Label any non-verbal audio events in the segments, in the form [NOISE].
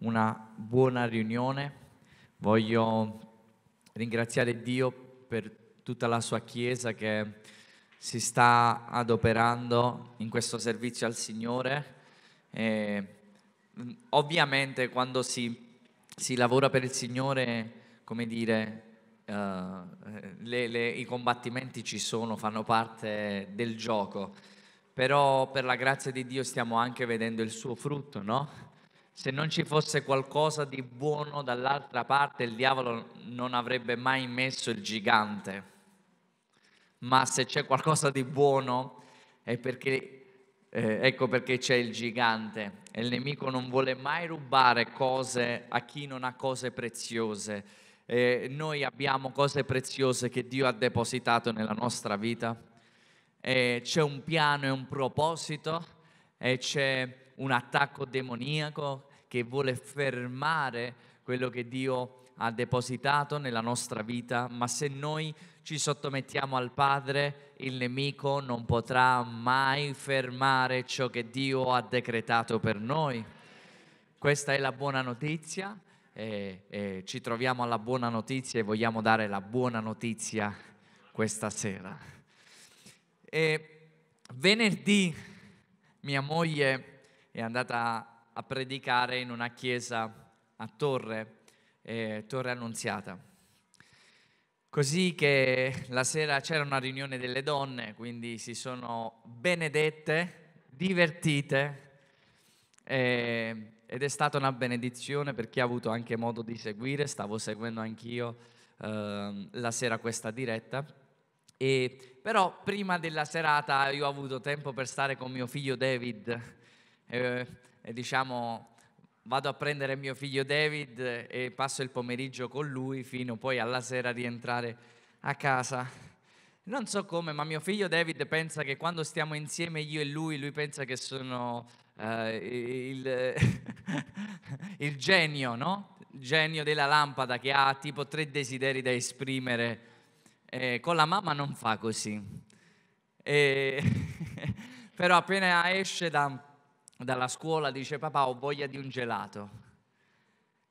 una buona riunione. Voglio ringraziare Dio per tutta la sua Chiesa che si sta adoperando in questo servizio al Signore. E, ovviamente quando si, si, lavora per il Signore, come dire, uh, le, le, i combattimenti ci sono, fanno parte del gioco, però per la grazia di Dio stiamo anche vedendo il suo frutto, no? Se non ci fosse qualcosa di buono dall'altra parte, il diavolo non avrebbe mai messo il gigante. Ma se c'è qualcosa di buono è perché, eh, ecco perché c'è il gigante. E il nemico non vuole mai rubare cose a chi non ha cose preziose. Eh, noi abbiamo cose preziose che Dio ha depositato nella nostra vita. Eh, c'è un piano e un proposito e c'è un attacco demoniaco che vuole fermare quello che Dio ha depositato nella nostra vita, ma se noi ci sottomettiamo al Padre, il nemico non potrà mai fermare ciò che Dio ha decretato per noi. Questa è la buona notizia e, e ci troviamo alla buona notizia e vogliamo dare la buona notizia questa sera. E venerdì mia moglie è andata a predicare in una chiesa a Torre, eh, Torre Annunziata. Così che la sera c'era una riunione delle donne, quindi si sono benedette, divertite eh, ed è stata una benedizione per chi ha avuto anche modo di seguire, stavo seguendo anch'io eh, la sera questa diretta. E, però prima della serata io ho avuto tempo per stare con mio figlio David. Eh, e diciamo vado a prendere mio figlio David e passo il pomeriggio con lui fino poi alla sera a rientrare a casa. Non so come, ma mio figlio David pensa che quando stiamo insieme io e lui, lui pensa che sono uh, il, [LAUGHS] il, genio, no? Genio della lampada che ha tipo tre desideri da esprimere. Eh, con la mamma non fa così. E [LAUGHS] però appena esce da dalla scuola dice papà ho voglia di un gelato.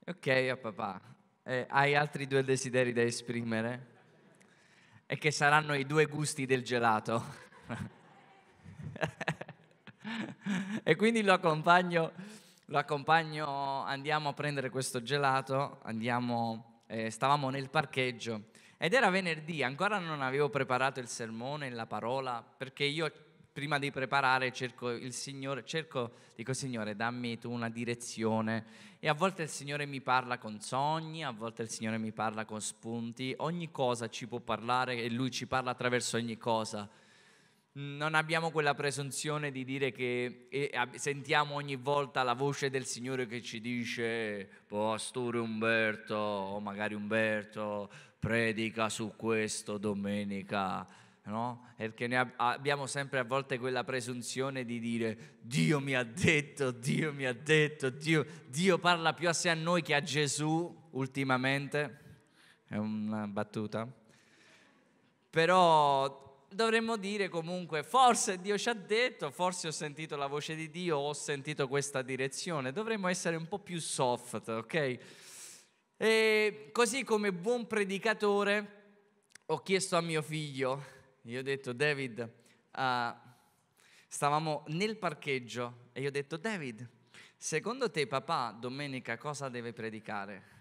Ok, papà, eh, hai altri due desideri da esprimere? E che saranno i due gusti del gelato. [LAUGHS] e quindi lo accompagno, lo accompagno, andiamo a prendere questo gelato, andiamo, eh, stavamo nel parcheggio ed era venerdì, ancora non avevo preparato il sermone, la parola, perché io prima di preparare cerco il Signore, cerco, dico Signore, dammi tu una direzione. E a volte il Signore mi parla con sogni, a volte il Signore mi parla con spunti, ogni cosa ci può parlare e Lui ci parla attraverso ogni cosa. Non abbiamo quella presunzione di dire che sentiamo ogni volta la voce del Signore che ci dice, Pastore Umberto, o magari Umberto, predica su questo domenica no? Perché noi abbiamo sempre a volte quella presunzione di dire Dio mi ha detto, Dio mi ha detto, Dio, Dio parla più a sé a noi che a Gesù ultimamente. È una battuta. Però dovremmo dire comunque, forse Dio ci ha detto, forse ho sentito la voce di Dio, ho sentito questa direzione. Dovremmo essere un po' più soft, ok? E così come buon predicatore ho chiesto a mio figlio, io ho detto, David, uh, stavamo nel parcheggio e io ho detto, David, secondo te papà domenica cosa deve predicare?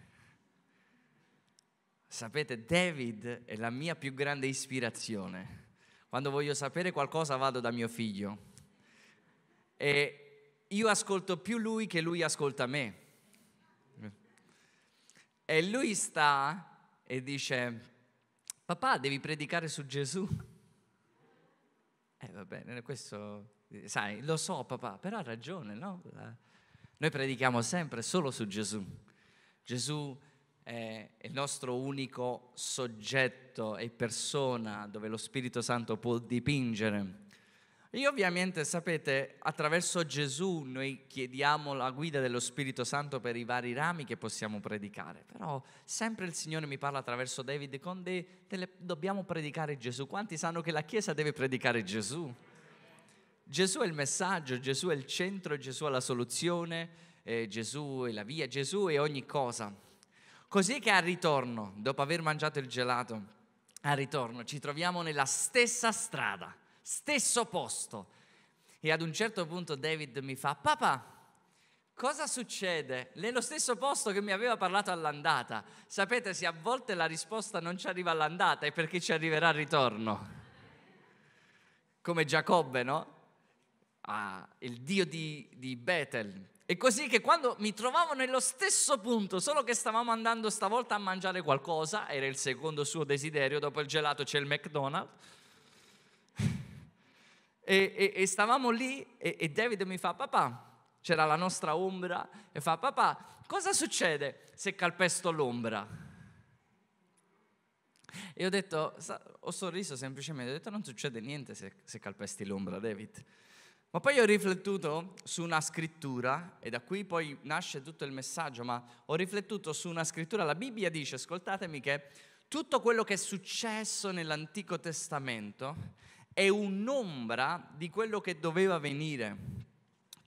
Sapete, David è la mia più grande ispirazione. Quando voglio sapere qualcosa vado da mio figlio. E io ascolto più lui che lui ascolta me. E lui sta e dice, papà devi predicare su Gesù. Eh va bene, questo, sai, lo so papà, però ha ragione, no? Noi predichiamo sempre solo su Gesù. Gesù è il nostro unico soggetto e persona dove lo Spirito Santo può dipingere e ovviamente sapete, attraverso Gesù noi chiediamo la guida dello Spirito Santo per i vari rami che possiamo predicare, però sempre il Signore mi parla attraverso David con dei, delle, dobbiamo predicare Gesù. Quanti sanno che la Chiesa deve predicare Gesù? Gesù è il messaggio, Gesù è il centro, Gesù è la soluzione eh, Gesù e la via Gesù e ogni cosa. Così che al ritorno, dopo aver mangiato il gelato, al ritorno ci troviamo nella stessa strada, stesso posto. E ad un certo punto David mi fa, papà, cosa succede? Nello stesso posto che mi aveva parlato all'andata. Sapete, se a volte la risposta non ci arriva all'andata è perché ci arriverà al ritorno. Come Giacobbe, no? Ah, il dio di, di Bethel, e così che quando mi trovavo nello stesso punto, solo che stavamo andando stavolta a mangiare qualcosa, era il secondo suo desiderio, dopo il gelato c'è il McDonald's, e, e, e stavamo lì e, e David mi fa, papà, c'era la nostra ombra, e fa, papà, cosa succede se calpesto l'ombra? E ho detto, ho sorriso semplicemente, ho detto non succede niente se, se calpesti l'ombra, David. Ma poi ho riflettuto su una scrittura, e da qui poi nasce tutto il messaggio, ma ho riflettuto su una scrittura, la Bibbia dice, ascoltatemi, che tutto quello che è successo nell'Antico Testamento è un'ombra di quello che doveva venire.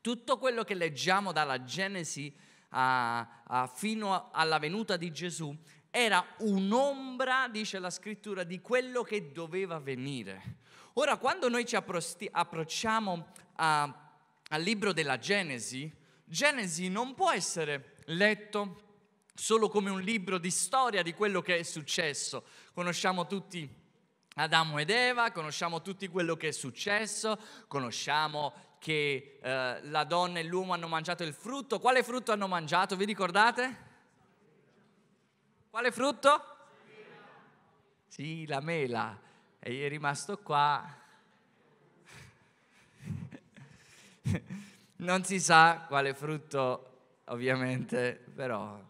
Tutto quello che leggiamo dalla Genesi a, a, fino alla venuta di Gesù era un'ombra, dice la scrittura, di quello che doveva venire. Ora, quando noi ci approcciamo a, al libro della Genesi, Genesi non può essere letto solo come un libro di storia di quello che è successo. Conosciamo tutti Adamo ed Eva, conosciamo tutti quello che è successo, conosciamo che eh, la donna e l'uomo hanno mangiato il frutto. Quale frutto hanno mangiato? Vi ricordate? Quale frutto? Sì, la mela e è rimasto qua. [LAUGHS] non si sa quale frutto, ovviamente, però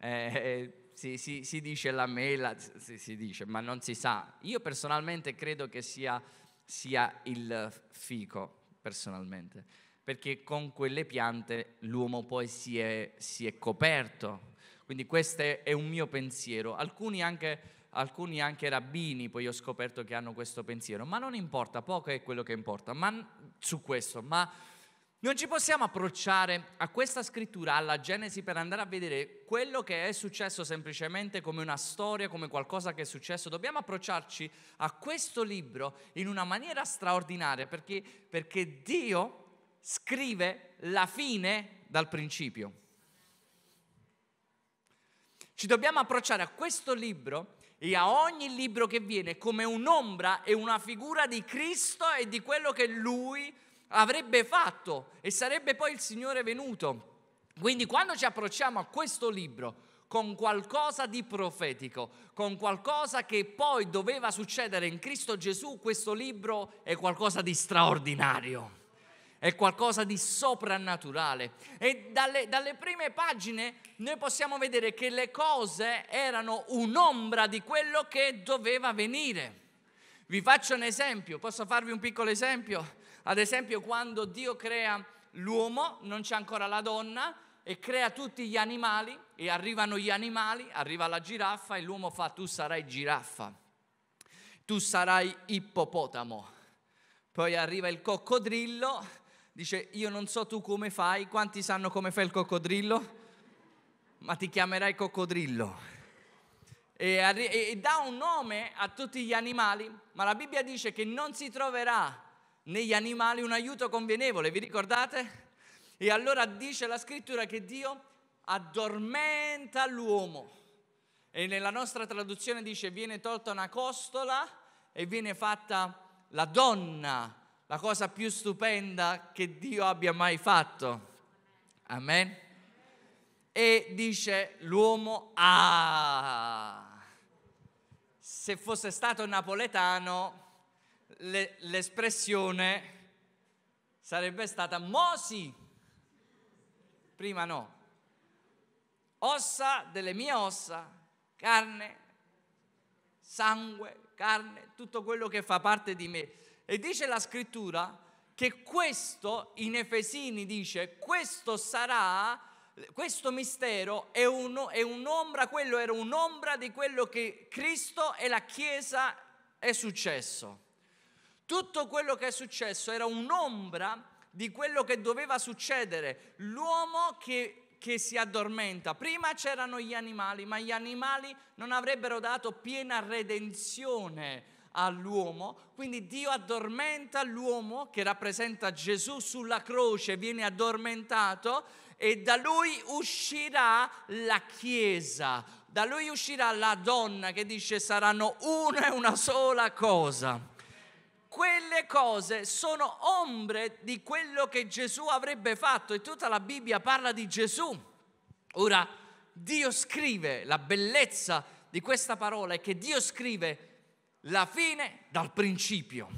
eh, si, si, si, dice la mela, si, si, dice, ma non si sa. Io personalmente credo che sia, sia il fico, personalmente, perché con quelle piante l'uomo poi si è, si è coperto. Quindi questo è un mio pensiero. Alcuni anche alcuni anche rabbini, poi ho scoperto che hanno questo pensiero, ma non importa, poco è quello che importa ma, su questo, ma non ci possiamo approcciare a questa scrittura, alla Genesi, per andare a vedere quello che è successo semplicemente come una storia, come qualcosa che è successo. Dobbiamo approcciarci a questo libro in una maniera straordinaria perché, perché Dio scrive la fine dal principio. Ci dobbiamo approcciare a questo libro e a ogni libro che viene come un'ombra e una figura di Cristo e di quello che lui avrebbe fatto e sarebbe poi il Signore venuto. Quindi quando ci approcciamo a questo libro con qualcosa di profetico, con qualcosa che poi doveva succedere in Cristo Gesù, questo libro è qualcosa di straordinario è qualcosa di soprannaturale. E dalle, dalle, prime pagine noi possiamo vedere che le cose erano un'ombra di quello che doveva venire. Vi faccio un esempio, posso farvi un piccolo esempio? Ad esempio quando Dio crea l'uomo, non c'è ancora la donna, e crea tutti gli animali, e arrivano gli animali, arriva la giraffa e l'uomo fa tu sarai giraffa, tu sarai ippopotamo. Poi arriva il coccodrillo Dice, io non so tu come fai, quanti sanno come fa il coccodrillo? Ma ti chiamerai coccodrillo. E, e, e dà un nome a tutti gli animali, ma la Bibbia dice che non si troverà negli animali un aiuto convenevole, vi ricordate? E allora dice la scrittura che Dio addormenta l'uomo. E nella nostra traduzione dice viene tolta una costola e viene fatta la donna la cosa più stupenda che Dio abbia mai fatto. Amen. E dice l'uomo, ah, se fosse stato napoletano, le, l'espressione sarebbe stata Mosi. Prima no. Ossa delle mie ossa, carne, sangue, carne, tutto quello che fa parte di me. E dice la scrittura che questo, in Efesini dice, questo sarà, questo mistero è, un, è un'ombra, quello era un'ombra di quello che Cristo e la Chiesa è successo. Tutto quello che è successo era un'ombra di quello che doveva succedere. L'uomo che, che si addormenta. Prima c'erano gli animali, ma gli animali non avrebbero dato piena redenzione all'uomo, quindi Dio addormenta l'uomo che rappresenta Gesù sulla croce, viene addormentato e da lui uscirà la Chiesa, da lui uscirà la donna che dice saranno una e una sola cosa. Quelle cose sono ombre di quello che Gesù avrebbe fatto e tutta la Bibbia parla di Gesù. Ora, Dio scrive, la bellezza di questa parola è che Dio scrive la fine dal principio.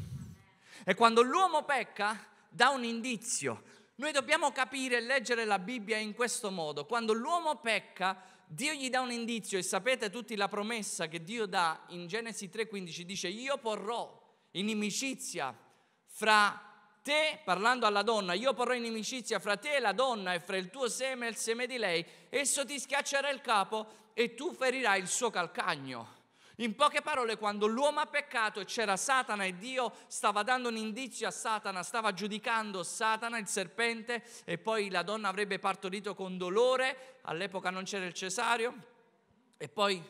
E quando l'uomo pecca, dà un indizio. Noi dobbiamo capire e leggere la Bibbia in questo modo. Quando l'uomo pecca, Dio gli dà un indizio e sapete tutti la promessa che Dio dà in Genesi 3:15 dice io porrò inimicizia fra te, parlando alla donna, io porrò inimicizia fra te e la donna e fra il tuo seme e il seme di lei, esso ti schiaccerà il capo e tu ferirai il suo calcagno. In poche parole, quando l'uomo ha peccato e c'era Satana e Dio stava dando un indizio a Satana, stava giudicando Satana, il serpente, e poi la donna avrebbe partorito con dolore, all'epoca non c'era il cesario, e poi,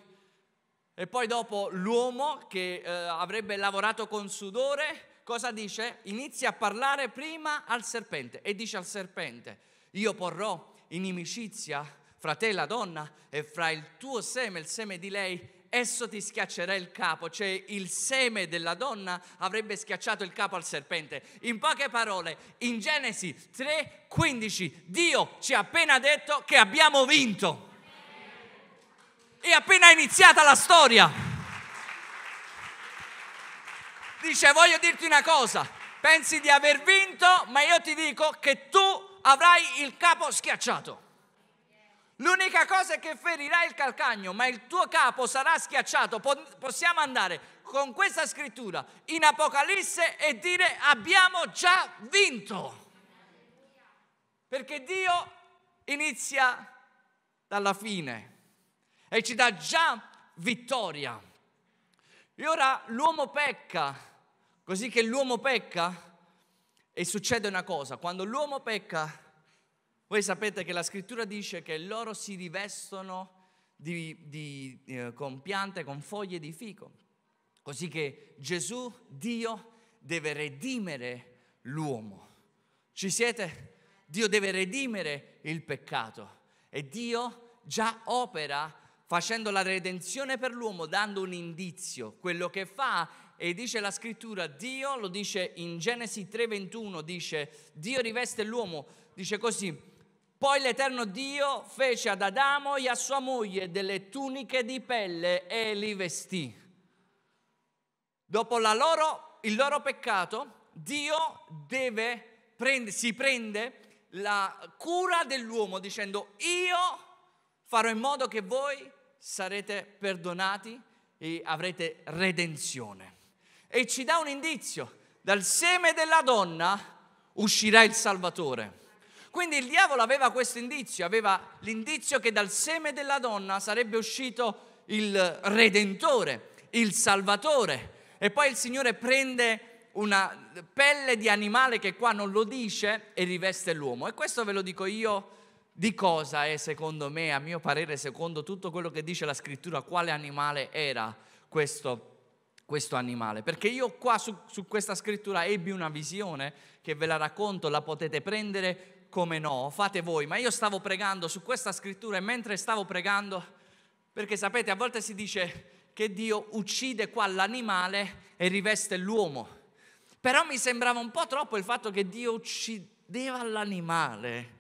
e poi dopo l'uomo che eh, avrebbe lavorato con sudore, cosa dice? Inizia a parlare prima al serpente e dice al serpente, io porrò inimicizia fra te e la donna e fra il tuo seme il seme di lei esso ti schiaccerà il capo, cioè il seme della donna avrebbe schiacciato il capo al serpente. In poche parole, in Genesi 3:15 Dio ci ha appena detto che abbiamo vinto. È appena iniziata la storia. Dice, voglio dirti una cosa, pensi di aver vinto, ma io ti dico che tu avrai il capo schiacciato. L'unica cosa è che ferirai il calcagno, ma il tuo capo sarà schiacciato. possiamo andare con questa scrittura in Apocalisse e dire abbiamo già vinto. Perché Dio inizia dalla fine e ci dà già vittoria. E ora l'uomo pecca, così che l'uomo pecca e succede una cosa, quando l'uomo pecca voi sapete che la scrittura dice che loro si rivestono di, di, eh, con piante, con foglie di fico. Così che Gesù, Dio, deve redimere l'uomo. Ci siete? Dio deve redimere il peccato e Dio già opera facendo la redenzione per l'uomo, dando un indizio. Quello che fa e dice la scrittura, Dio lo dice in Genesi 3:21, dice Dio riveste l'uomo, dice così, poi l'Eterno Dio fece ad Adamo e a sua moglie delle tuniche di pelle e li vestì. Dopo loro, il loro peccato, Dio prende, si prende la cura dell'uomo dicendo io farò in modo che voi sarete perdonati e avrete redenzione. E ci dà un indizio, dal seme della donna uscirà il Salvatore. Quindi il diavolo aveva questo indizio, aveva l'indizio che dal seme della donna sarebbe uscito il Redentore, il Salvatore. E poi il Signore prende una pelle di animale che qua non lo dice e riveste l'uomo. E questo ve lo dico io di cosa è secondo me, a mio parere, secondo tutto quello che dice la scrittura, quale animale era questo, questo animale. Perché io qua su, su questa scrittura ebbi una visione che ve la racconto, la potete prendere come no, fate voi, ma io stavo pregando su questa scrittura e mentre stavo pregando, perché sapete, a volte si dice che Dio uccide qua l'animale e riveste l'uomo, però mi sembrava un po' troppo il fatto che Dio uccideva l'animale.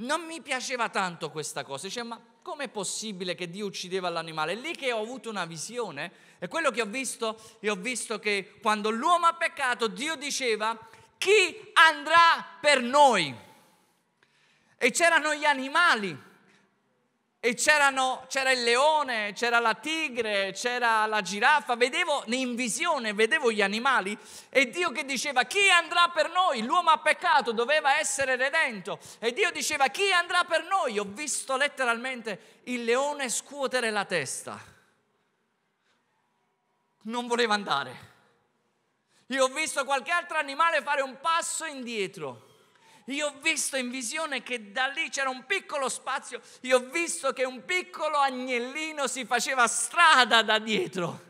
Non mi piaceva tanto questa cosa, dice ma com'è possibile che Dio uccideva l'animale? È lì che ho avuto una visione e quello che ho visto, e ho visto che quando l'uomo ha peccato Dio diceva chi andrà per noi? E c'erano gli animali, e c'era il leone, c'era la tigre, c'era la giraffa, vedevo in visione, vedevo gli animali e Dio che diceva chi andrà per noi? L'uomo ha peccato, doveva essere redento e Dio diceva chi andrà per noi? Ho visto letteralmente il leone scuotere la testa, non voleva andare. Io ho visto qualche altro animale fare un passo indietro. Io ho visto in visione che da lì c'era un piccolo spazio. Io ho visto che un piccolo agnellino si faceva strada da dietro.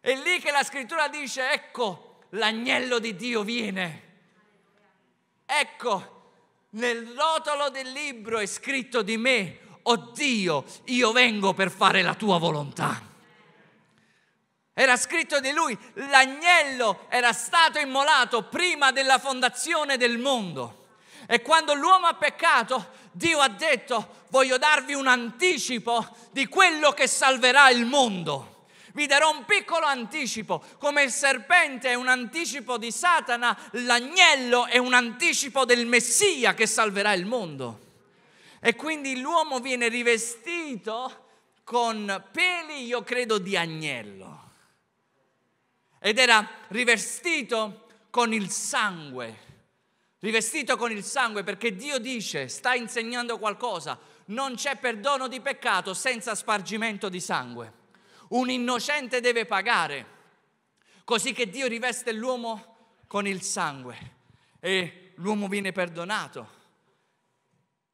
È lì che la scrittura dice, ecco, l'agnello di Dio viene. Ecco, nel rotolo del libro è scritto di me, oh Dio, io vengo per fare la tua volontà. Era scritto di lui, l'agnello era stato immolato prima della fondazione del mondo. E quando l'uomo ha peccato, Dio ha detto, voglio darvi un anticipo di quello che salverà il mondo. Vi darò un piccolo anticipo, come il serpente è un anticipo di Satana, l'agnello è un anticipo del Messia che salverà il mondo. E quindi l'uomo viene rivestito con peli, io credo, di agnello. Ed era rivestito con il sangue. Rivestito con il sangue perché Dio dice, sta insegnando qualcosa, non c'è perdono di peccato senza spargimento di sangue un innocente deve pagare, così che Dio riveste l'uomo con il sangue e l'uomo viene perdonato.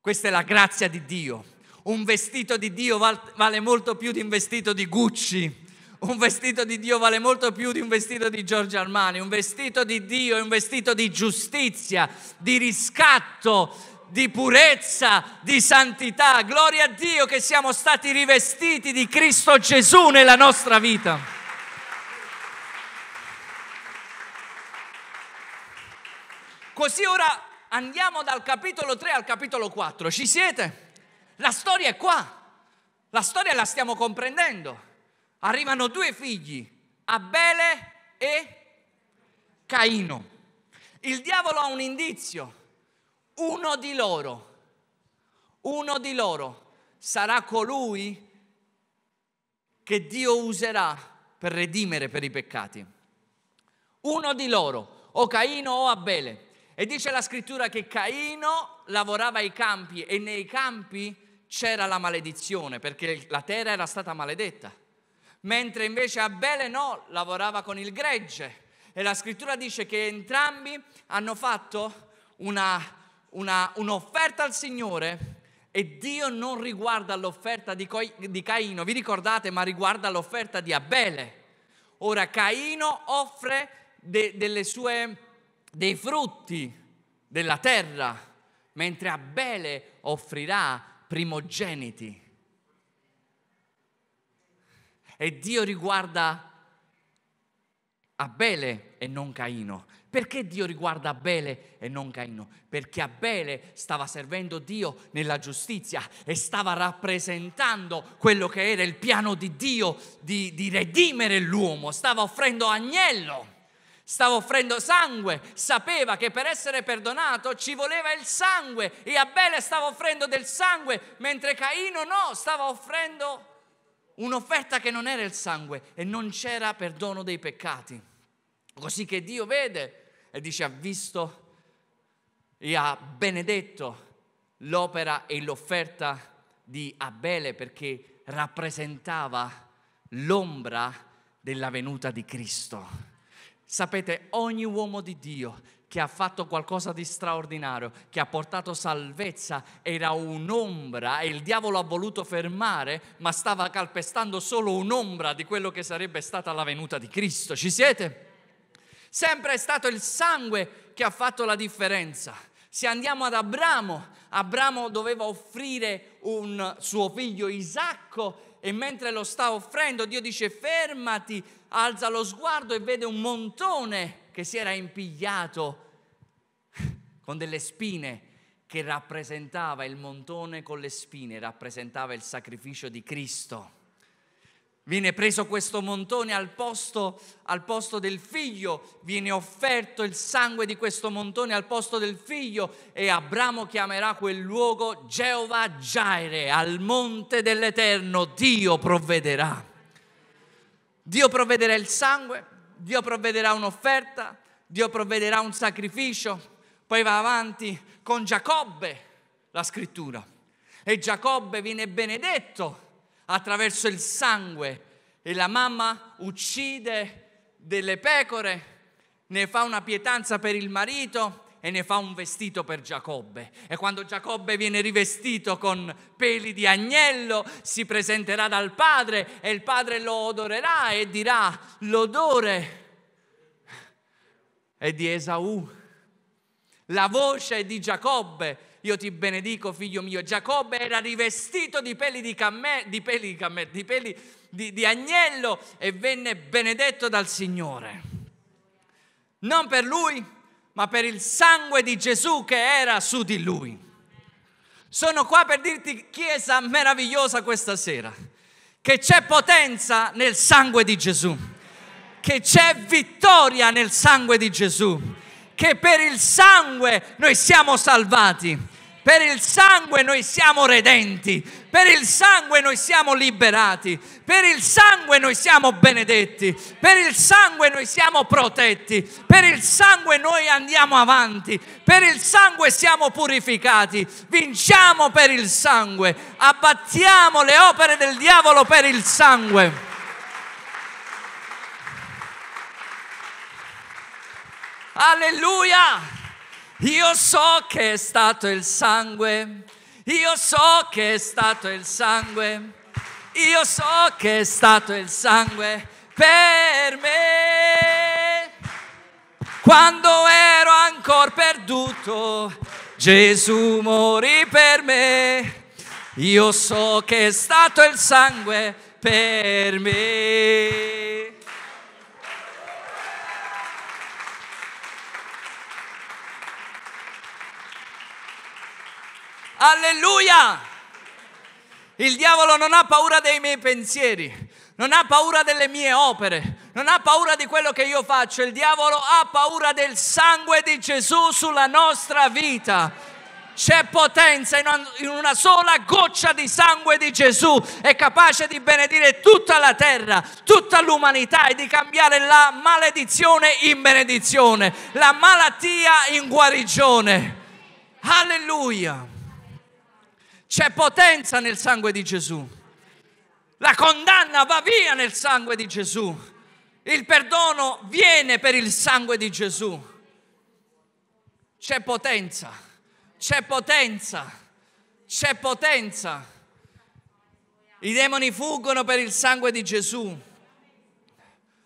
Questa è la grazia di Dio. Un vestito di Dio vale molto più di un vestito di Gucci. Un vestito di Dio vale molto più di un vestito di Giorgio Armani. Un vestito di Dio è un vestito di giustizia, di riscatto, di purezza, di santità. Gloria a Dio che siamo stati rivestiti di Cristo Gesù nella nostra vita. Così ora andiamo dal capitolo 3 al capitolo 4. Ci siete? La storia è qua. La storia la stiamo comprendendo. Arrivano due figli, Abele e Caino. Il diavolo ha un indizio uno di loro, uno di loro sarà colui che Dio userà per redimere per i peccati. Uno di loro, o Caino o Abele. E dice la scrittura che Caino lavorava ai campi e nei campi c'era la maledizione perché la terra era stata maledetta. Mentre invece Abele no, lavorava con il gregge. E la scrittura dice che entrambi hanno fatto una una, un'offerta al Signore e Dio non riguarda l'offerta di, Co- di Caino, vi ricordate, ma riguarda l'offerta di Abele. Ora Caino offre de- sue, dei frutti della terra, mentre Abele offrirà primogeniti. E Dio riguarda Abele e non Caino. Perché Dio riguarda Abele e non Caino? Perché Abele stava servendo Dio nella giustizia e stava rappresentando quello che era il piano di Dio di, di redimere l'uomo, stava offrendo agnello stava offrendo sangue, sapeva che per essere perdonato ci voleva il sangue e Abele stava offrendo del sangue, mentre Caino no, stava offrendo un'offerta che non era il sangue e non c'era perdono dei peccati. Così che Dio vede e dice ha visto e ha benedetto l'opera e l'offerta di Abele perché rappresentava l'ombra della venuta di Cristo. Sapete, ogni uomo di Dio che ha fatto qualcosa di straordinario, che ha portato salvezza, era un'ombra e il diavolo ha voluto fermare, ma stava calpestando solo un'ombra di quello che sarebbe stata la venuta di Cristo. Ci siete? Sempre è stato il sangue che ha fatto la differenza. Se andiamo ad Abramo, Abramo doveva offrire un suo figlio Isacco e mentre lo sta offrendo Dio dice fermati, alza lo sguardo e vede un montone che si era impigliato con delle spine che rappresentava il montone con le spine, rappresentava il sacrificio di Cristo. Viene preso questo montone al posto, al posto, del figlio, viene offerto il sangue di questo montone al posto del figlio e Abramo chiamerà quel luogo Geova Jaire, al monte dell'Eterno Dio provvederà. Dio provvederà il sangue, Dio provvederà un'offerta, Dio provvederà un sacrificio, poi va avanti con Giacobbe la scrittura. E Giacobbe viene benedetto attraverso il sangue e la mamma uccide delle pecore, ne fa una pietanza per il marito e ne fa un vestito per Giacobbe. E quando Giacobbe viene rivestito con peli di agnello, si presenterà dal padre e il padre lo odorerà e dirà l'odore è di Esaù. La voce è di Giacobbe. Io ti benedico, figlio mio. Giacobbe era rivestito di peli di, camme, di, peli, di, camme, di peli di, di agnello e venne benedetto dal Signore. Non per lui, ma per il sangue di Gesù che era su di lui. Sono qua per dirti, Chiesa meravigliosa questa sera, che c'è potenza nel sangue di Gesù, che c'è vittoria nel sangue di Gesù, che per il sangue noi siamo salvati per il sangue noi siamo redenti, per il sangue noi siamo liberati, per il sangue noi siamo benedetti, per il sangue noi siamo protetti, per il sangue noi andiamo avanti, per il sangue siamo purificati, vinciamo per il sangue, abbattiamo le opere del diavolo per il sangue. Alleluia! Io so che è stato il sangue, io so che è stato il sangue, io so che è stato il sangue per me. Quando ero ancora perduto, Gesù morì per me. Io so che è stato il sangue per me. Alleluia! Il diavolo non ha paura dei miei pensieri, non ha paura delle mie opere, non ha paura di quello che io faccio. Il diavolo ha paura del sangue di Gesù sulla nostra vita. C'è potenza in una sola goccia di sangue di Gesù, è capace di benedire tutta la terra, tutta l'umanità e di cambiare la maledizione in benedizione, la malattia in guarigione. Alleluia! C'è potenza nel sangue di Gesù. La condanna va via nel sangue di Gesù. Il perdono viene per il sangue di Gesù. C'è potenza, c'è potenza, c'è potenza. I demoni fuggono per il sangue di Gesù.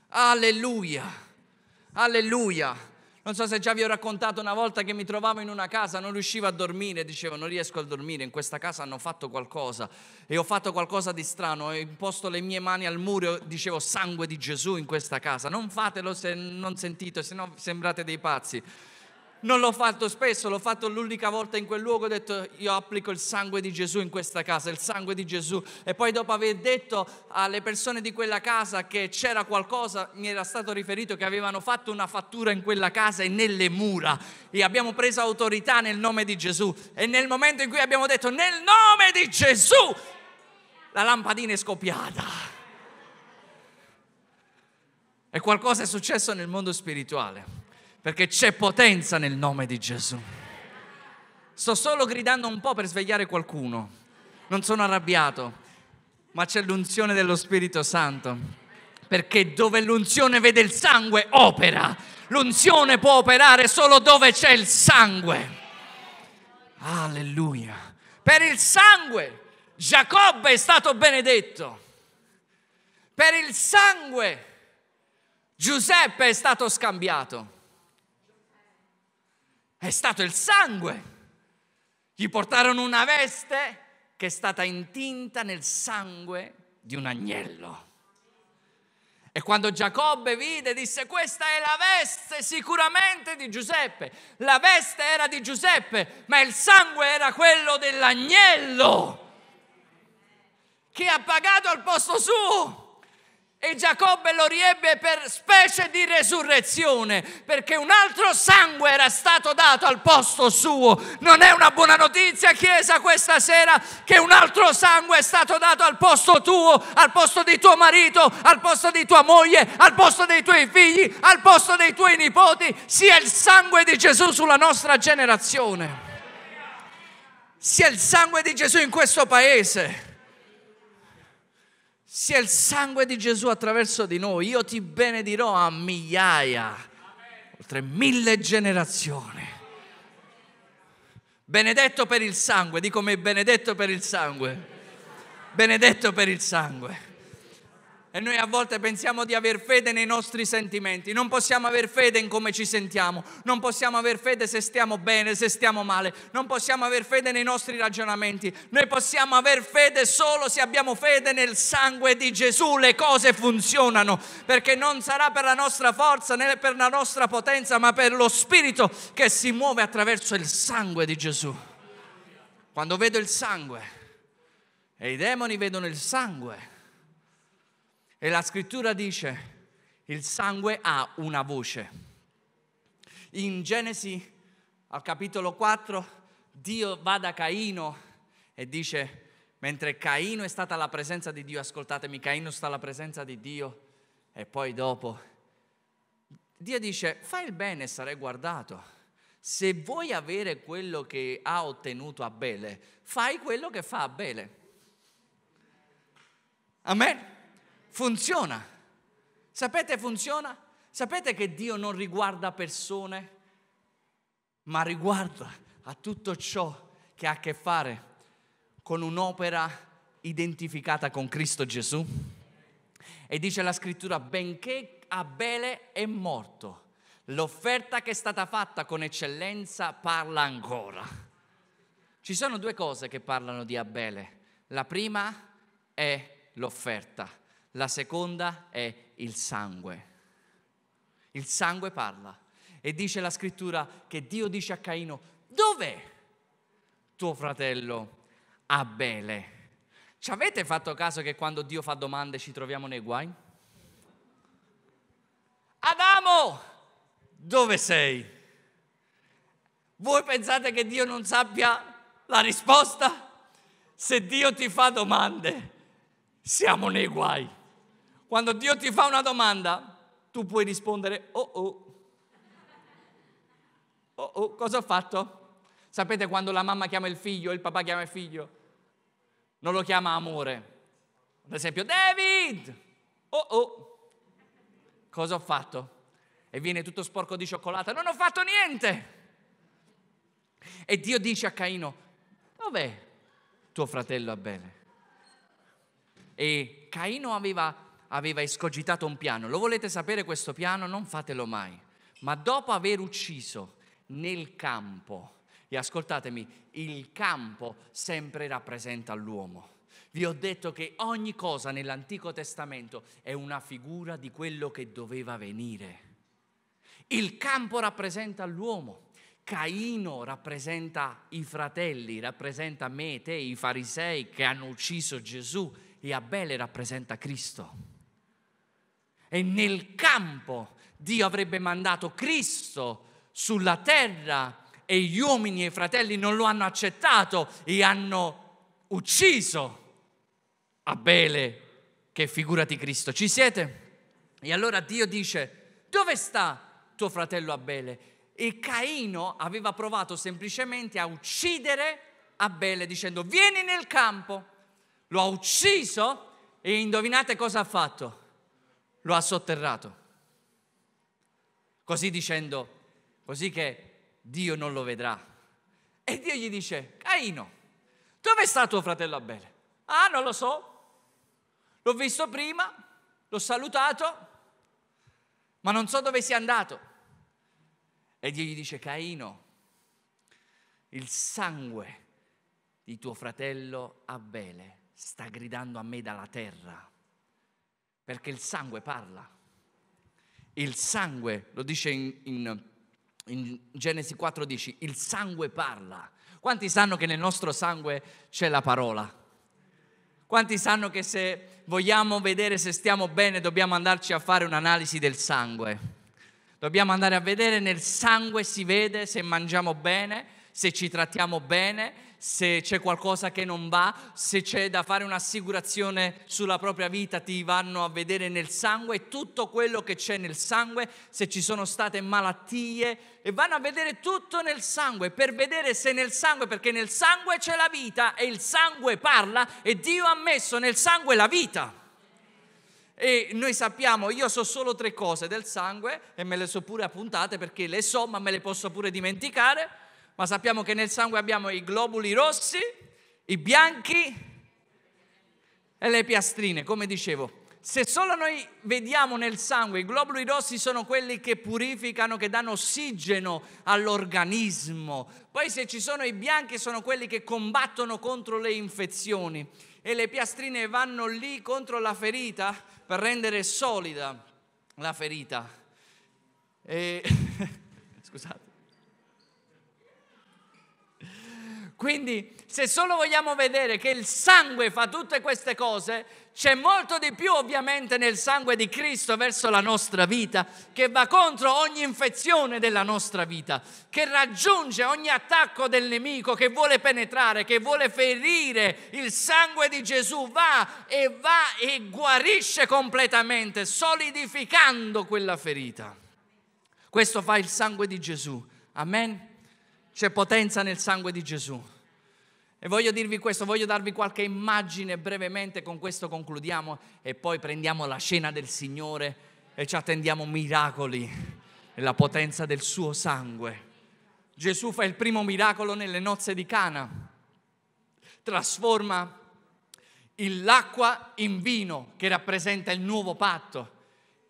Alleluia, alleluia. Non so se già vi ho raccontato una volta che mi trovavo in una casa, non riuscivo a dormire, dicevo non riesco a dormire, in questa casa hanno fatto qualcosa e ho fatto qualcosa di strano, ho imposto le mie mani al muro dicevo sangue di Gesù in questa casa, non fatelo se non sentite, se no sembrate dei pazzi. Non l'ho fatto spesso, l'ho fatto l'unica volta in quel luogo, ho detto io applico il sangue di Gesù in questa casa, il sangue di Gesù. E poi dopo aver detto alle persone di quella casa che c'era qualcosa, mi era stato riferito che avevano fatto una fattura in quella casa e nelle mura. E abbiamo preso autorità nel nome di Gesù. E nel momento in cui abbiamo detto nel nome di Gesù, la lampadina è scoppiata. E qualcosa è successo nel mondo spirituale perché c'è potenza nel nome di Gesù. Sto solo gridando un po' per svegliare qualcuno, non sono arrabbiato, ma c'è l'unzione dello Spirito Santo, perché dove l'unzione vede il sangue opera, l'unzione può operare solo dove c'è il sangue. Alleluia. Per il sangue Giacobbe è stato benedetto. Per il sangue Giuseppe è stato scambiato è stato il sangue. Gli portarono una veste che è stata intinta nel sangue di un agnello. E quando Giacobbe vide, disse: Questa è la veste sicuramente di Giuseppe. La veste era di Giuseppe, ma il sangue era quello dell'agnello che ha pagato al posto suo. E Giacobbe lo riebbe per specie di resurrezione, perché un altro sangue era stato dato al posto suo. Non è una buona notizia, Chiesa, questa sera, che un altro sangue è stato dato al posto tuo, al posto di tuo marito, al posto di tua moglie, al posto dei tuoi figli, al posto dei tuoi nipoti, sia il sangue di Gesù sulla nostra generazione. Sia il sangue di Gesù in questo paese sia il sangue di Gesù attraverso di noi. Io ti benedirò a migliaia, oltre mille generazioni. Benedetto per il sangue, dico me benedetto per il sangue. Benedetto per il sangue. E noi a volte pensiamo di aver fede nei nostri sentimenti, non possiamo aver fede in come ci sentiamo, non possiamo aver fede se stiamo bene, se stiamo male, non possiamo aver fede nei nostri ragionamenti, noi possiamo aver fede solo se abbiamo fede nel sangue di Gesù, le cose funzionano, perché non sarà per la nostra forza né per la nostra potenza, ma per lo Spirito che si muove attraverso il sangue di Gesù. Quando vedo il sangue e i demoni vedono il sangue, e la scrittura dice, il sangue ha una voce. In Genesi al capitolo 4 Dio va da Caino e dice, mentre Caino è stata alla presenza di Dio, ascoltatemi, Caino sta alla presenza di Dio e poi dopo Dio dice, fai il bene e sarai guardato. Se vuoi avere quello che ha ottenuto Abele, fai quello che fa Abele. Amen. Funziona. Sapete funziona? Sapete che Dio non riguarda persone, ma riguarda a tutto ciò che ha a che fare con un'opera identificata con Cristo Gesù? E dice la scrittura, benché Abele è morto, l'offerta che è stata fatta con eccellenza parla ancora. Ci sono due cose che parlano di Abele. La prima è l'offerta la seconda è il sangue. Il sangue parla. E dice la scrittura che Dio dice a Caino, dov'è tuo fratello Abele? Ci avete fatto caso che quando Dio fa domande ci troviamo nei guai? Adamo, dove sei? Voi pensate che Dio non sappia la risposta? Se Dio ti fa domande, siamo nei guai. Quando Dio ti fa una domanda, tu puoi rispondere, oh oh, oh oh, cosa ho fatto? Sapete quando la mamma chiama il figlio, il papà chiama il figlio? Non lo chiama amore. Ad esempio, David, oh oh, cosa ho fatto? E viene tutto sporco di cioccolata, non ho fatto niente. E Dio dice a Caino, dov'è tuo fratello Abele? E Caino aveva aveva escogitato un piano. Lo volete sapere questo piano? Non fatelo mai. Ma dopo aver ucciso nel campo, e ascoltatemi, il campo sempre rappresenta l'uomo. Vi ho detto che ogni cosa nell'Antico Testamento è una figura di quello che doveva venire. Il campo rappresenta l'uomo. Caino rappresenta i fratelli, rappresenta me, te, i farisei che hanno ucciso Gesù e Abele rappresenta Cristo e nel campo Dio avrebbe mandato Cristo sulla terra e gli uomini e i fratelli non lo hanno accettato e hanno ucciso Abele, che figurati Cristo. Ci siete? E allora Dio dice, dove sta tuo fratello Abele? E Caino aveva provato semplicemente a uccidere Abele dicendo, vieni nel campo. Lo ha ucciso e indovinate cosa ha fatto? Lo ha sotterrato. Così dicendo, così che Dio non lo vedrà. E Dio gli dice, Caino, dove sta tuo fratello Abele? Ah, non lo so. L'ho visto prima, l'ho salutato, ma non so dove sia andato. E Dio gli dice, Caino, il sangue di tuo fratello Abele sta gridando a me dalla terra perché il sangue parla. Il sangue, lo dice in, in, in Genesi 4, dici, il sangue parla. Quanti sanno che nel nostro sangue c'è la parola? Quanti sanno che se vogliamo vedere se stiamo bene dobbiamo andarci a fare un'analisi del sangue? Dobbiamo andare a vedere nel sangue si vede se mangiamo bene, se ci trattiamo bene, se c'è qualcosa che non va, se c'è da fare un'assicurazione sulla propria vita, ti vanno a vedere nel sangue tutto quello che c'è nel sangue, se ci sono state malattie e vanno a vedere tutto nel sangue per vedere se nel sangue, perché nel sangue c'è la vita e il sangue parla e Dio ha messo nel sangue la vita. E noi sappiamo, io so solo tre cose del sangue e me le so pure appuntate perché le so, ma me le posso pure dimenticare. Ma sappiamo che nel sangue abbiamo i globuli rossi, i bianchi e le piastrine, come dicevo. Se solo noi vediamo nel sangue, i globuli rossi sono quelli che purificano, che danno ossigeno all'organismo. Poi se ci sono i bianchi sono quelli che combattono contro le infezioni e le piastrine vanno lì contro la ferita per rendere solida la ferita. E... [LAUGHS] Scusate. Quindi se solo vogliamo vedere che il sangue fa tutte queste cose, c'è molto di più ovviamente nel sangue di Cristo verso la nostra vita, che va contro ogni infezione della nostra vita, che raggiunge ogni attacco del nemico che vuole penetrare, che vuole ferire. Il sangue di Gesù va e va e guarisce completamente, solidificando quella ferita. Questo fa il sangue di Gesù. Amen. C'è potenza nel sangue di Gesù. E voglio dirvi questo, voglio darvi qualche immagine brevemente, con questo concludiamo e poi prendiamo la cena del Signore e ci attendiamo miracoli nella potenza del suo sangue. Gesù fa il primo miracolo nelle nozze di Cana, trasforma l'acqua in vino che rappresenta il nuovo patto.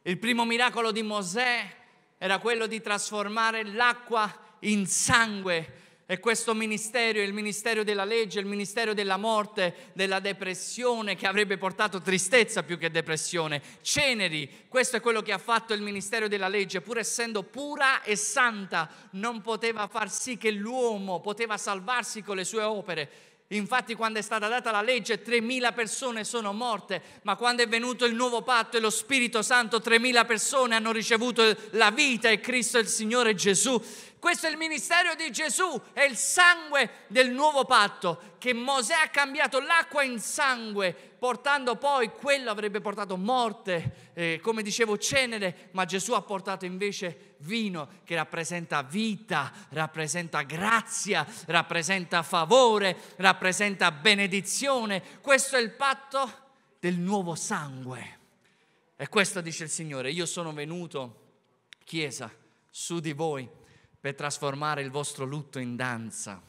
Il primo miracolo di Mosè era quello di trasformare l'acqua in sangue e questo ministero, il ministero della legge, il ministero della morte, della depressione, che avrebbe portato tristezza più che depressione, ceneri, questo è quello che ha fatto il ministero della legge, pur essendo pura e santa, non poteva far sì che l'uomo poteva salvarsi con le sue opere. Infatti quando è stata data la legge 3.000 persone sono morte, ma quando è venuto il nuovo patto e lo Spirito Santo 3.000 persone hanno ricevuto la vita e Cristo il Signore Gesù. Questo è il ministero di Gesù, è il sangue del nuovo patto, che Mosè ha cambiato l'acqua in sangue, portando poi, quello avrebbe portato morte, eh, come dicevo cenere, ma Gesù ha portato invece vino che rappresenta vita, rappresenta grazia, rappresenta favore, rappresenta benedizione. Questo è il patto del nuovo sangue. E questo dice il Signore, io sono venuto, Chiesa, su di voi per trasformare il vostro lutto in danza,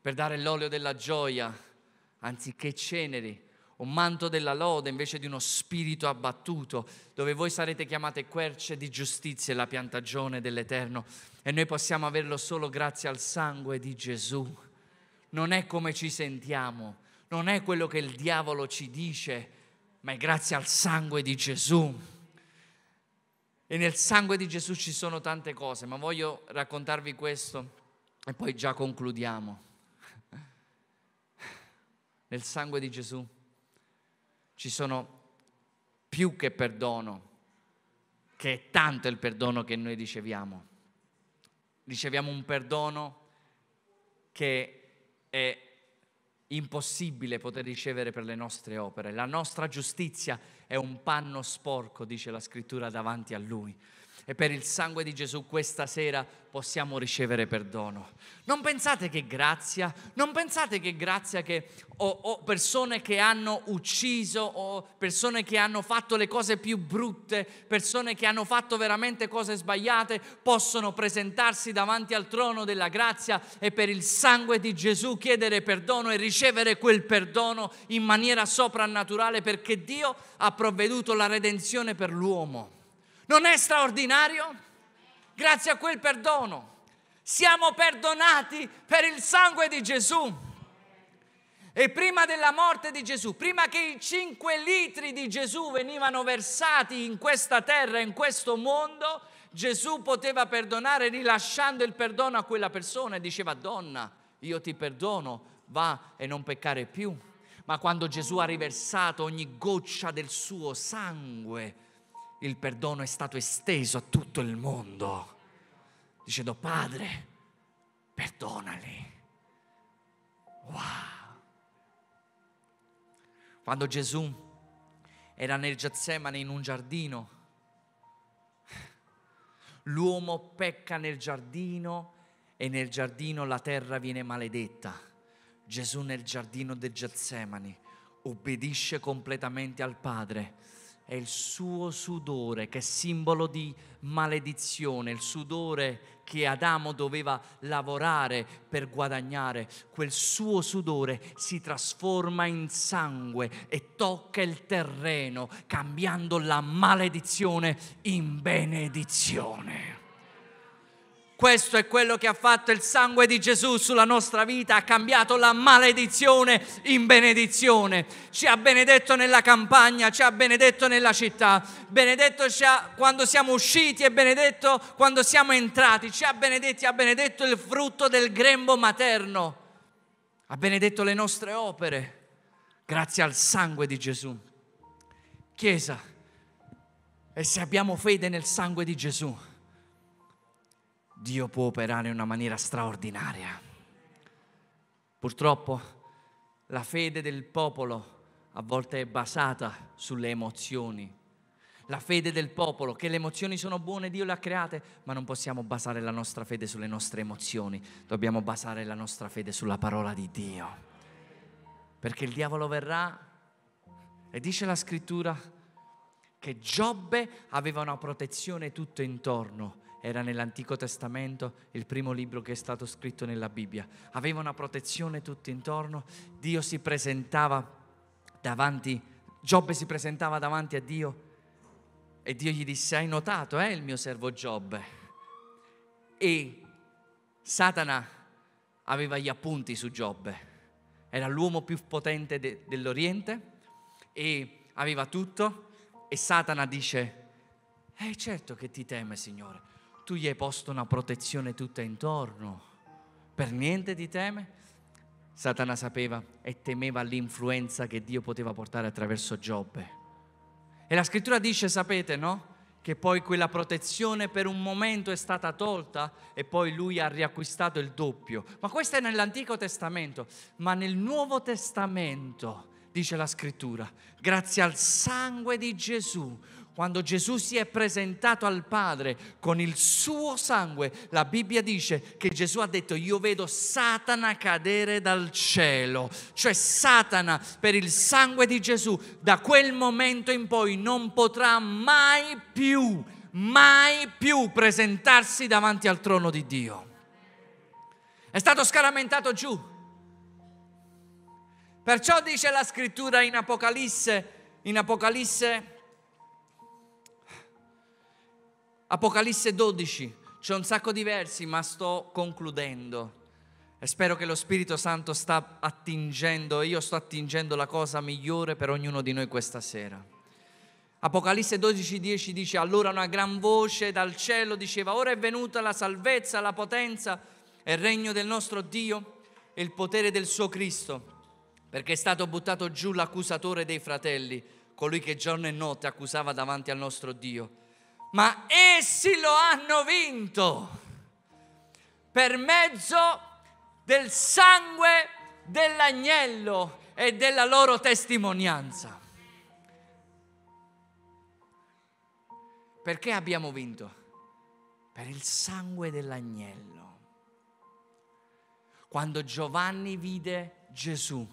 per dare l'olio della gioia anziché ceneri, un manto della lode invece di uno spirito abbattuto, dove voi sarete chiamate querce di giustizia e la piantagione dell'Eterno. E noi possiamo averlo solo grazie al sangue di Gesù. Non è come ci sentiamo, non è quello che il diavolo ci dice, ma è grazie al sangue di Gesù. E nel sangue di Gesù ci sono tante cose, ma voglio raccontarvi questo e poi già concludiamo. Nel sangue di Gesù ci sono più che perdono, che è tanto il perdono che noi riceviamo. Riceviamo un perdono che è impossibile poter ricevere per le nostre opere. La nostra giustizia è un panno sporco, dice la scrittura, davanti a Lui e per il sangue di Gesù questa sera possiamo ricevere perdono. Non pensate che grazia, non pensate che grazia che o, o persone che hanno ucciso o persone che hanno fatto le cose più brutte, persone che hanno fatto veramente cose sbagliate, possono presentarsi davanti al trono della grazia e per il sangue di Gesù chiedere perdono e ricevere quel perdono in maniera soprannaturale perché Dio ha provveduto la redenzione per l'uomo. Non è straordinario? Grazie a quel perdono. Siamo perdonati per il sangue di Gesù. E prima della morte di Gesù, prima che i cinque litri di Gesù venivano versati in questa terra, in questo mondo, Gesù poteva perdonare rilasciando il perdono a quella persona e diceva donna, io ti perdono, va e non peccare più. Ma quando Gesù ha riversato ogni goccia del suo sangue, il perdono è stato esteso a tutto il mondo, dicendo Padre, perdonali. Wow. Quando Gesù era nel Getsemane in un giardino, l'uomo pecca nel giardino e nel giardino la terra viene maledetta. Gesù nel giardino del Getsemani obbedisce completamente al Padre è il suo sudore che è simbolo di maledizione, il sudore che Adamo doveva lavorare per guadagnare, quel suo sudore si trasforma in sangue e tocca il terreno, cambiando la maledizione in benedizione. Questo è quello che ha fatto il sangue di Gesù sulla nostra vita, ha cambiato la maledizione in benedizione. Ci ha benedetto nella campagna, ci ha benedetto nella città, benedetto ha, quando siamo usciti e benedetto quando siamo entrati, ci ha benedetti, ha benedetto il frutto del grembo materno, ha benedetto le nostre opere, grazie al sangue di Gesù. Chiesa, e se abbiamo fede nel sangue di Gesù, Dio può operare in una maniera straordinaria. Purtroppo la fede del popolo a volte è basata sulle emozioni. La fede del popolo, che le emozioni sono buone, Dio le ha create, ma non possiamo basare la nostra fede sulle nostre emozioni, dobbiamo basare la nostra fede sulla parola di Dio. Perché il diavolo verrà e dice la scrittura che Giobbe aveva una protezione tutto intorno era nell'Antico Testamento, il primo libro che è stato scritto nella Bibbia. Aveva una protezione tutto intorno, Dio si presentava davanti, Giobbe si presentava davanti a Dio e Dio gli disse, hai notato, eh, il mio servo Giobbe? E Satana aveva gli appunti su Giobbe, era l'uomo più potente de- dell'Oriente e aveva tutto e Satana dice, eh certo che ti teme Signore, tu gli hai posto una protezione tutta intorno, per niente ti teme? Satana sapeva e temeva l'influenza che Dio poteva portare attraverso Giobbe. E la scrittura dice, sapete, no? Che poi quella protezione per un momento è stata tolta e poi lui ha riacquistato il doppio. Ma questo è nell'Antico Testamento, ma nel Nuovo Testamento, dice la scrittura, grazie al sangue di Gesù, quando Gesù si è presentato al Padre con il suo sangue, la Bibbia dice che Gesù ha detto io vedo Satana cadere dal cielo, cioè Satana per il sangue di Gesù da quel momento in poi non potrà mai più, mai più presentarsi davanti al trono di Dio. È stato scaramentato giù. Perciò dice la scrittura in Apocalisse, in Apocalisse Apocalisse 12, c'è un sacco di versi, ma sto concludendo. E spero che lo Spirito Santo sta attingendo, io sto attingendo la cosa migliore per ognuno di noi questa sera. Apocalisse 12, 10 dice, allora una gran voce dal cielo diceva, ora è venuta la salvezza, la potenza e il regno del nostro Dio e il potere del suo Cristo, perché è stato buttato giù l'accusatore dei fratelli, colui che giorno e notte accusava davanti al nostro Dio ma essi lo hanno vinto per mezzo del sangue dell'agnello e della loro testimonianza. Perché abbiamo vinto? Per il sangue dell'agnello. Quando Giovanni vide Gesù,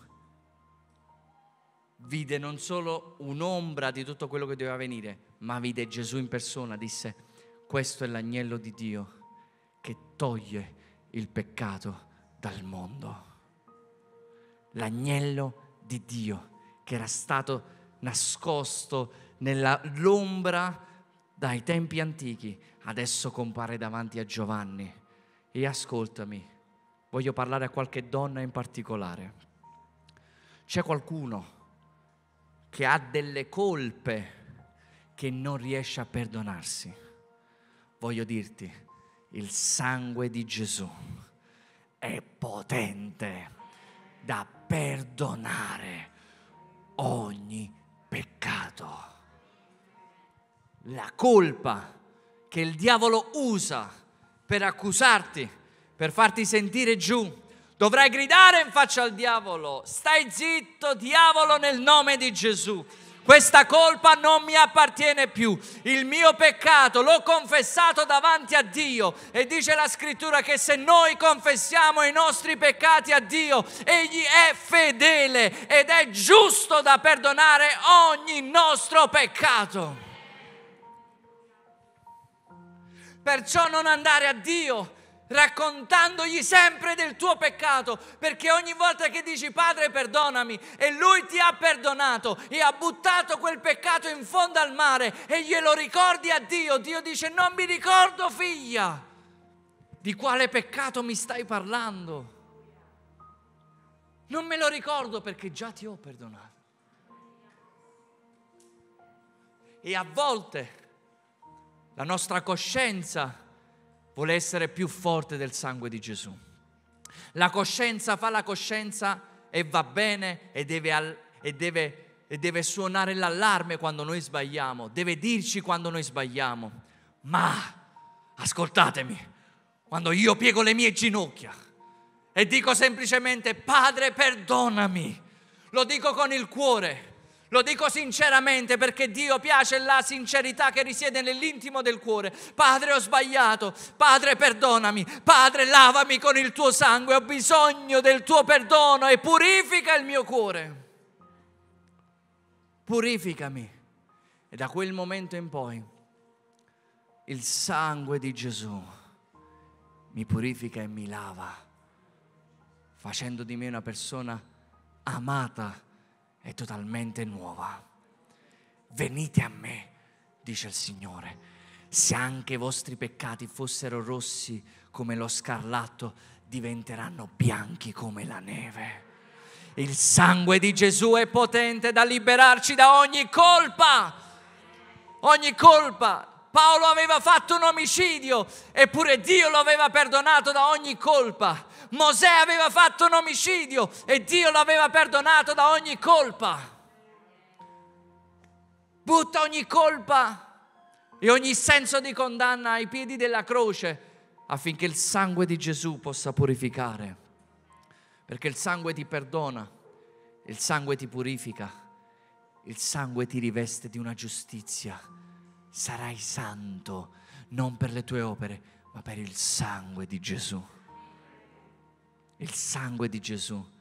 vide non solo un'ombra di tutto quello che doveva venire, ma vide Gesù in persona, disse, questo è l'agnello di Dio che toglie il peccato dal mondo. L'agnello di Dio che era stato nascosto nell'ombra dai tempi antichi, adesso compare davanti a Giovanni. E ascoltami, voglio parlare a qualche donna in particolare. C'è qualcuno che ha delle colpe che non riesce a perdonarsi. Voglio dirti, il sangue di Gesù è potente da perdonare ogni peccato. La colpa che il diavolo usa per accusarti, per farti sentire giù, dovrai gridare in faccia al diavolo, stai zitto diavolo nel nome di Gesù Questa colpa non mi appartiene più. Il mio peccato l'ho confessato davanti a Dio e dice la scrittura che se noi confessiamo i nostri peccati a Dio, Egli è fedele ed è giusto da perdonare ogni nostro peccato. Perciò non andare a Dio raccontandogli sempre del tuo peccato, perché ogni volta che dici Padre perdonami e lui ti ha perdonato e ha buttato quel peccato in fondo al mare e glielo ricordi a Dio, Dio dice non mi ricordo figlia, di quale peccato mi stai parlando? Non me lo ricordo perché già ti ho perdonato. E a volte la nostra coscienza vuole essere più forte del sangue di Gesù. La coscienza fa la coscienza e va bene e deve, e deve, e deve suonare l'allarme quando noi sbagliamo, deve dirci quando noi sbagliamo. Ma ascoltatemi, quando io piego le mie ginocchia e dico semplicemente Padre perdonami, lo dico con il cuore lo dico sinceramente perché Dio piace la sincerità che risiede nell'intimo del cuore. Padre, ho sbagliato. Padre, perdonami. Padre, lavami con il tuo sangue. Ho bisogno del tuo perdono e purifica il mio cuore. Purificami. E da quel momento in poi il sangue di Gesù mi purifica e mi lava, facendo di me una persona amata è totalmente nuova. Venite a me, dice il Signore, se anche i vostri peccati fossero rossi come lo scarlatto, diventeranno bianchi come la neve. Il sangue di Gesù è potente da liberarci da ogni colpa, ogni colpa. Paolo aveva fatto un omicidio, eppure Dio lo aveva perdonato da ogni colpa. Mosè aveva fatto un omicidio e Dio lo aveva perdonato da ogni colpa. Butta ogni colpa e ogni senso di condanna ai piedi della croce affinché il sangue di Gesù possa purificare. Perché il sangue ti perdona, il sangue ti purifica, il sangue ti riveste di una giustizia sarai santo, non per le tue opere, ma per il sangue di Gesù. Il sangue di Gesù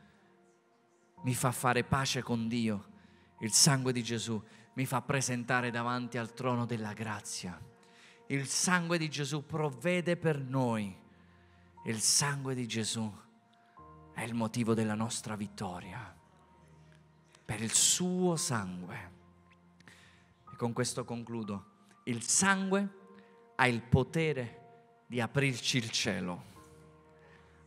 mi fa fare pace con Dio. Il sangue di Gesù mi fa presentare davanti al trono della grazia. Il sangue di Gesù provvede per noi. Il sangue di Gesù è il motivo della nostra vittoria. Per il suo sangue. E con questo concludo il sangue ha il potere di aprirci il cielo,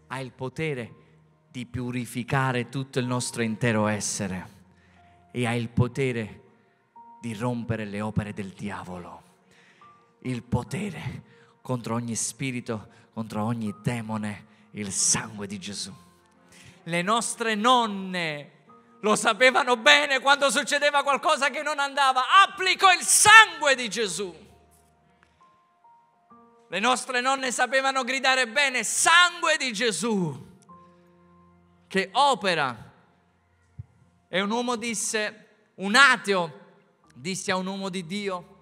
ha il potere di purificare tutto il nostro intero essere e ha il potere di rompere le opere del diavolo, il potere contro ogni spirito, contro ogni demone, il sangue di Gesù. Le nostre nonne lo sapevano bene quando succedeva qualcosa che non andava. Applico il sangue di Gesù. Le nostre nonne sapevano gridare bene, sangue di Gesù, che opera. E un uomo disse, un ateo disse a un uomo di Dio,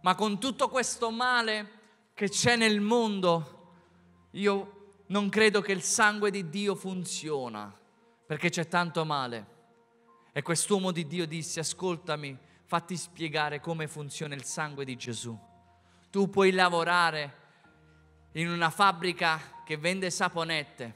ma con tutto questo male che c'è nel mondo, io non credo che il sangue di Dio funziona, perché c'è tanto male. E quest'uomo di Dio disse, ascoltami, fatti spiegare come funziona il sangue di Gesù. Tu puoi lavorare in una fabbrica che vende saponette,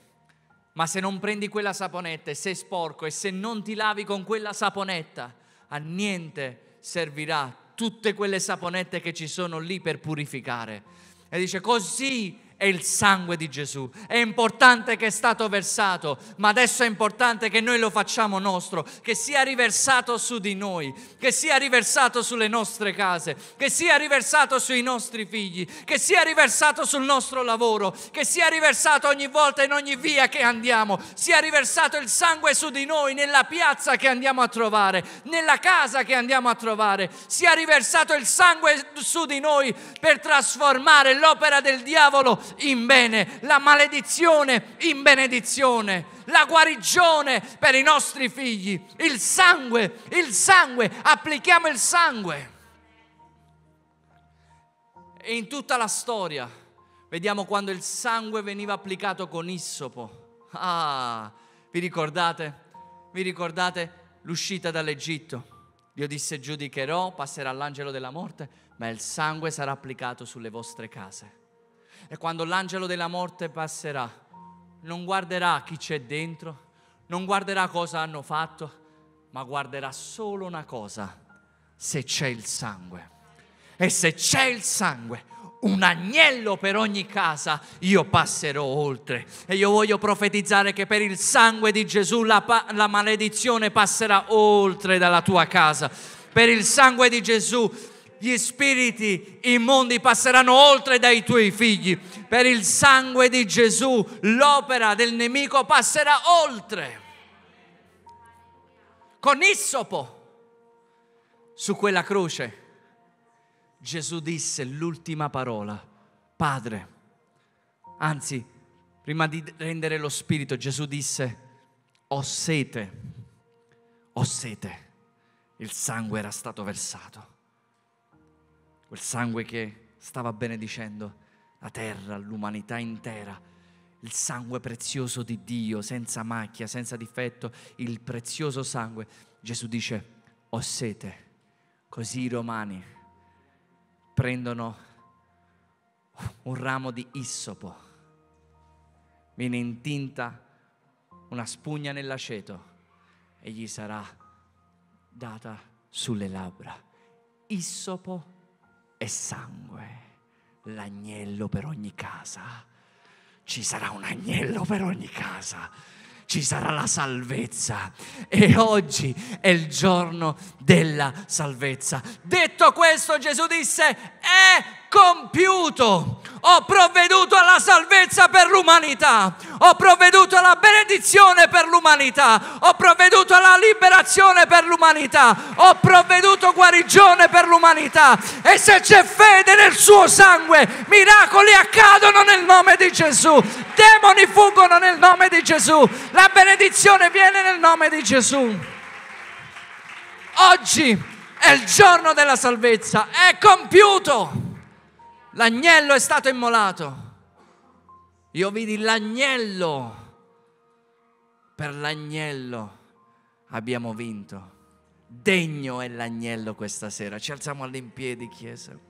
ma se non prendi quella saponetta e sei sporco e se non ti lavi con quella saponetta, a niente servirà tutte quelle saponette che ci sono lì per purificare. E dice così è il sangue di Gesù. È importante che è stato versato, ma adesso è importante che noi lo facciamo nostro, che sia riversato su di noi, che sia riversato sulle nostre case, che sia riversato sui nostri figli, che sia riversato sul nostro lavoro, che sia riversato ogni volta in ogni via che andiamo, sia riversato il sangue su di noi nella piazza che andiamo a trovare, nella casa che andiamo a trovare, sia riversato il sangue su di noi per trasformare l'opera del diavolo in bene, la maledizione in benedizione, la guarigione per i nostri figli, il sangue, il sangue, applichiamo il sangue. E in tutta la storia vediamo quando il sangue veniva applicato con issopo. Ah, vi ricordate? Vi ricordate l'uscita dall'Egitto? Dio disse giudicherò, passerà l'angelo della morte, ma il sangue sarà applicato sulle vostre case. E quando l'angelo della morte passerà, non guarderà chi c'è dentro, non guarderà cosa hanno fatto, ma guarderà solo una cosa, se c'è il sangue. E se c'è il sangue, un agnello per ogni casa, io passerò oltre. E io voglio profetizzare che per il sangue di Gesù la, la, maledizione passerà oltre dalla tua casa. Per il sangue di Gesù gli spiriti immondi passeranno oltre dai tuoi figli. Per il sangue di Gesù l'opera del nemico passerà oltre. Con issopo su quella croce Gesù disse l'ultima parola, Padre. Anzi, prima di rendere lo spirito, Gesù disse, ho sete, ho sete. Il sangue era stato versato. Quel sangue che stava benedicendo la terra, l'umanità intera. Il sangue prezioso di Dio, senza macchia, senza difetto, il prezioso sangue. Gesù dice, ho sete. Così i romani prendono un ramo di issopo, viene intinta una spugna nell'aceto e gli sarà data sulle labbra. Issopo e sangue, l'agnello per ogni casa. Ci sarà un agnello per ogni casa ci sarà la salvezza. E oggi è il giorno della salvezza. Detto questo, Gesù disse, è compiuto. Ho provveduto alla salvezza per l'umanità, ho provveduto alla benedizione per l'umanità, ho provveduto alla liberazione per l'umanità, ho provveduto guarigione per l'umanità. E se c'è fede nel suo sangue, miracoli accadono nel nome di Gesù, demoni fuggono nel nome di Gesù, la benedizione viene nel nome di Gesù. Oggi è il giorno della salvezza, è compiuto. L'agnello è stato immolato. Io vidi l'agnello. Per l'agnello abbiamo vinto. Degno è l'agnello questa sera. Ci alziamo all'impiedi, Chiesa.